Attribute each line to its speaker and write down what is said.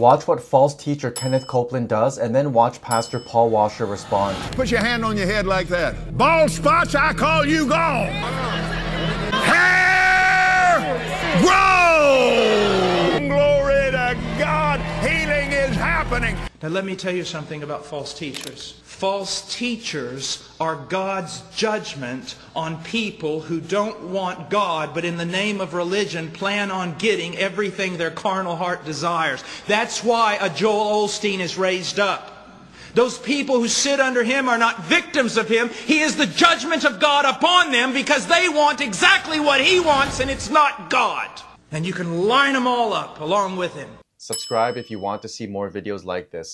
Speaker 1: Watch what false teacher Kenneth Copeland does, and then watch Pastor Paul Washer respond.
Speaker 2: Put your hand on your head like that. Bald spots, I call you gone. Hair grow. Glory to God. Is happening.
Speaker 3: Now, let me tell you something about false teachers. False teachers are God's judgment on people who don't want God, but in the name of religion plan on getting everything their carnal heart desires. That's why a Joel Osteen is raised up. Those people who sit under him are not victims of him. He is the judgment of God upon them because they want exactly what he wants and it's not God. And you can line them all up along with him.
Speaker 1: Subscribe if you want to see more videos like this.